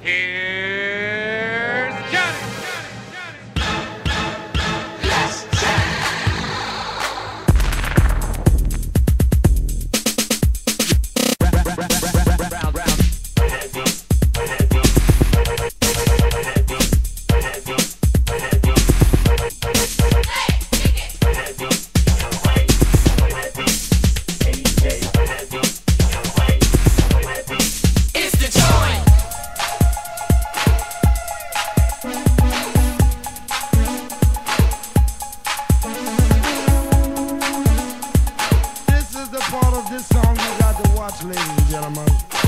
Here part of this song you got to watch, ladies and gentlemen.